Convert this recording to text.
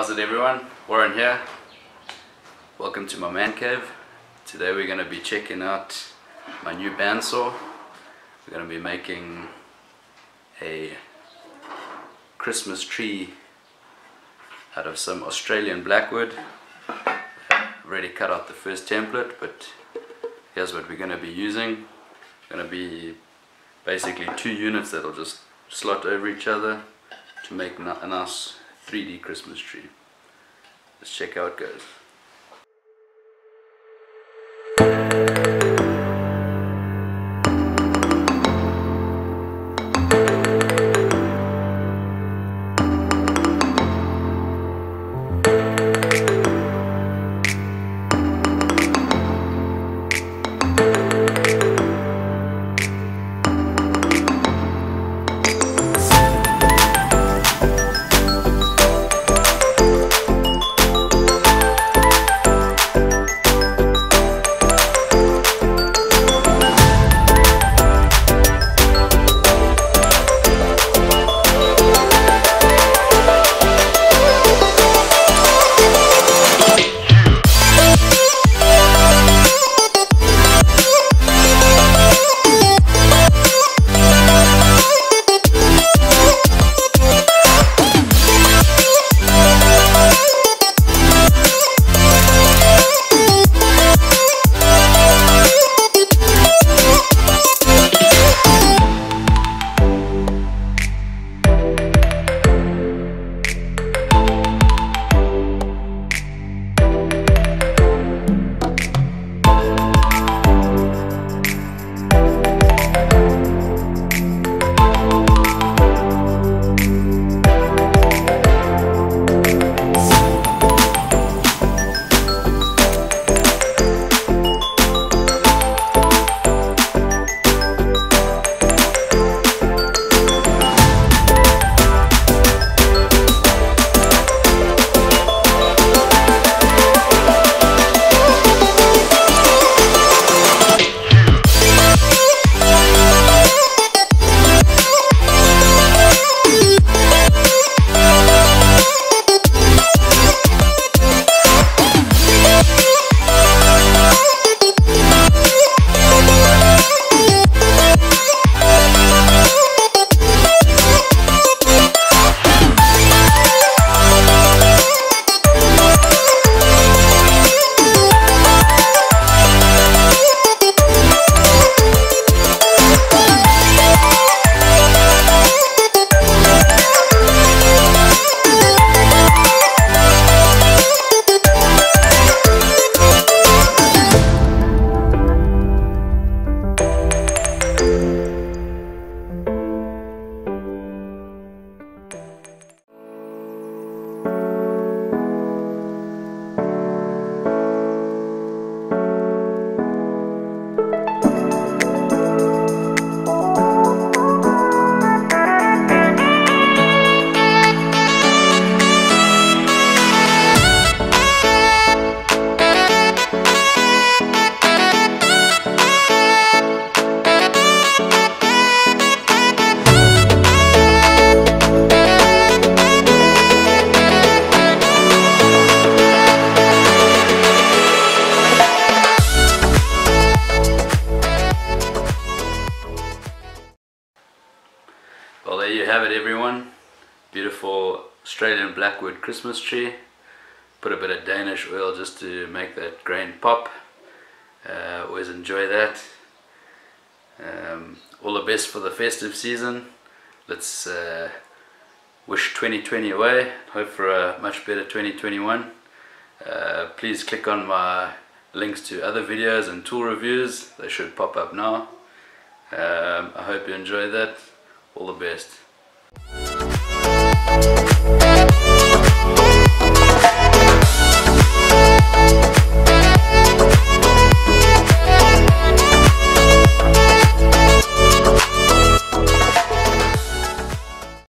How's it everyone? Warren here. Welcome to my man cave. Today we're going to be checking out my new bandsaw. We're going to be making a Christmas tree out of some Australian blackwood. I've already cut out the first template but here's what we're going to be using. Going to be basically two units that'll just slot over each other to make a nice 3D Christmas tree. Let's check how it goes. Have it everyone. Beautiful Australian Blackwood Christmas tree. Put a bit of Danish oil just to make that grain pop. Uh, always enjoy that. Um, all the best for the festive season. Let's uh, wish 2020 away. Hope for a much better 2021. Uh, please click on my links to other videos and tool reviews. They should pop up now. Um, I hope you enjoy that. All the best. Bye.